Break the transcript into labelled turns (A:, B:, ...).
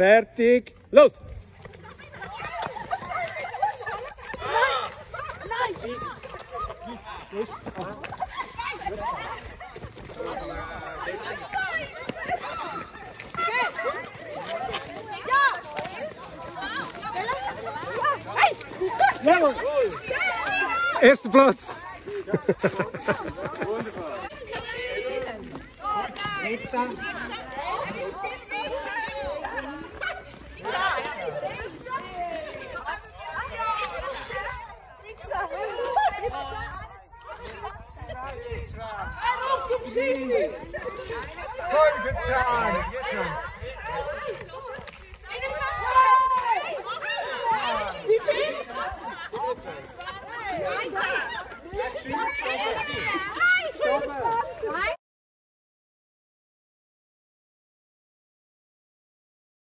A: Fertig, los! Eerste plaats! Jesus. Good, good time. Good time. Wie